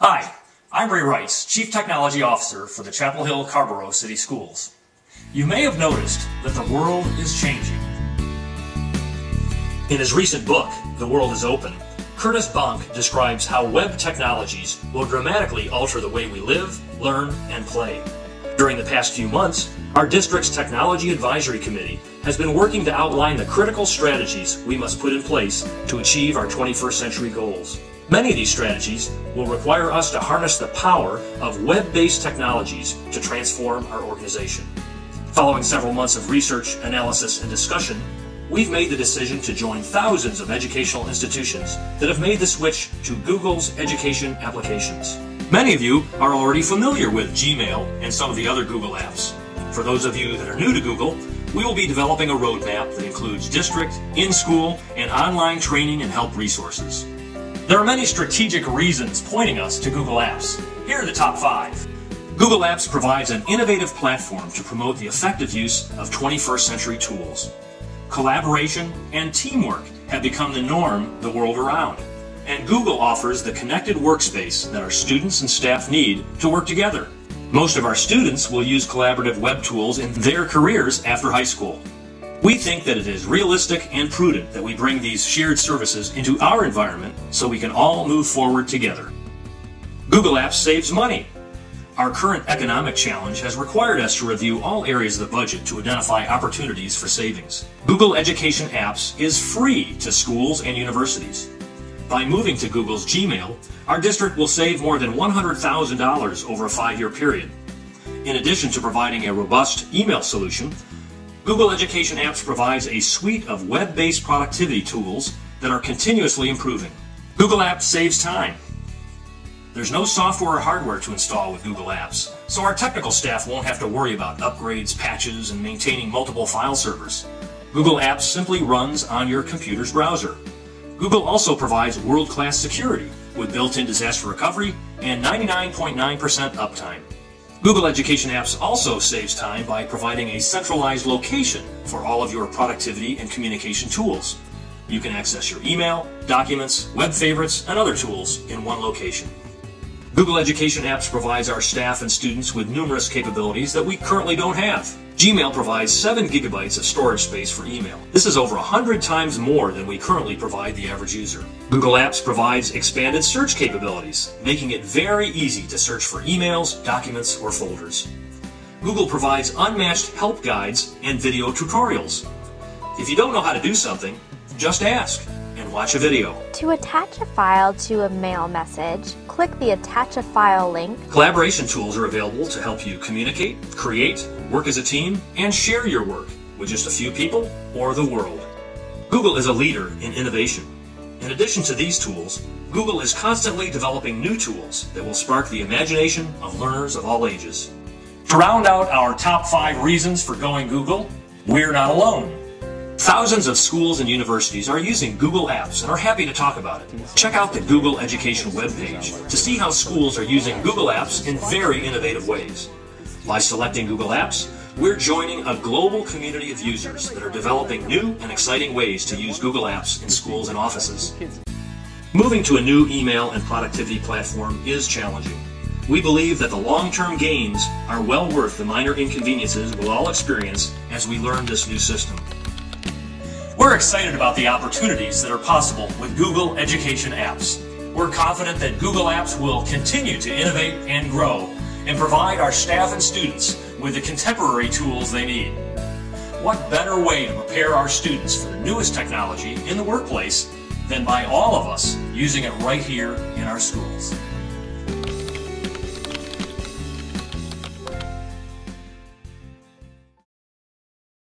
Hi, I'm Ray Rice, Chief Technology Officer for the Chapel Hill Carrboro City Schools. You may have noticed that the world is changing. In his recent book, The World is Open, Curtis Bonk describes how web technologies will dramatically alter the way we live, learn, and play. During the past few months, our district's Technology Advisory Committee has been working to outline the critical strategies we must put in place to achieve our 21st century goals. Many of these strategies will require us to harness the power of web-based technologies to transform our organization. Following several months of research, analysis, and discussion, we've made the decision to join thousands of educational institutions that have made the switch to Google's education applications. Many of you are already familiar with Gmail and some of the other Google apps. For those of you that are new to Google, we will be developing a roadmap that includes district, in-school, and online training and help resources. There are many strategic reasons pointing us to Google Apps. Here are the top five. Google Apps provides an innovative platform to promote the effective use of 21st century tools. Collaboration and teamwork have become the norm the world around and Google offers the connected workspace that our students and staff need to work together. Most of our students will use collaborative web tools in their careers after high school. We think that it is realistic and prudent that we bring these shared services into our environment so we can all move forward together. Google Apps saves money. Our current economic challenge has required us to review all areas of the budget to identify opportunities for savings. Google Education Apps is free to schools and universities. By moving to Google's Gmail, our district will save more than $100,000 over a five-year period. In addition to providing a robust email solution, Google Education Apps provides a suite of web-based productivity tools that are continuously improving. Google Apps saves time. There's no software or hardware to install with Google Apps, so our technical staff won't have to worry about upgrades, patches, and maintaining multiple file servers. Google Apps simply runs on your computer's browser. Google also provides world-class security with built-in disaster recovery and 99.9% .9 uptime. Google Education Apps also saves time by providing a centralized location for all of your productivity and communication tools. You can access your email, documents, web favorites, and other tools in one location. Google Education Apps provides our staff and students with numerous capabilities that we currently don't have. Gmail provides 7 gigabytes of storage space for email. This is over 100 times more than we currently provide the average user. Google Apps provides expanded search capabilities, making it very easy to search for emails, documents, or folders. Google provides unmatched help guides and video tutorials. If you don't know how to do something, just ask and watch a video. To attach a file to a mail message, click the Attach a File link. Collaboration tools are available to help you communicate, create, work as a team, and share your work with just a few people or the world. Google is a leader in innovation. In addition to these tools, Google is constantly developing new tools that will spark the imagination of learners of all ages. To round out our top five reasons for going Google, we're not alone. Thousands of schools and universities are using Google Apps and are happy to talk about it. Check out the Google Education webpage to see how schools are using Google Apps in very innovative ways. By selecting Google Apps, we're joining a global community of users that are developing new and exciting ways to use Google Apps in schools and offices. Moving to a new email and productivity platform is challenging. We believe that the long-term gains are well worth the minor inconveniences we'll all experience as we learn this new system. We're excited about the opportunities that are possible with Google Education Apps. We're confident that Google Apps will continue to innovate and grow and provide our staff and students with the contemporary tools they need. What better way to prepare our students for the newest technology in the workplace than by all of us using it right here in our schools?